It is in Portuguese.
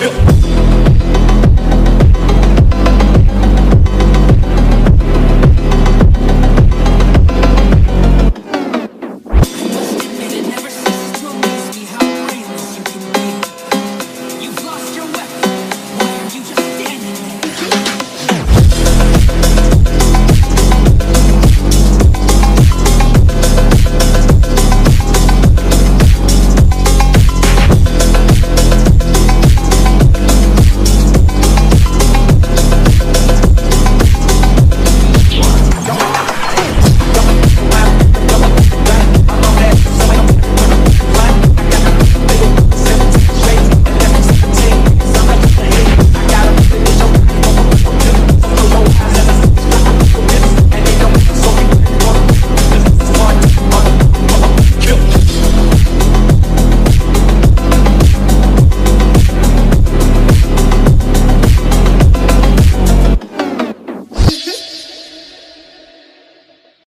Eu...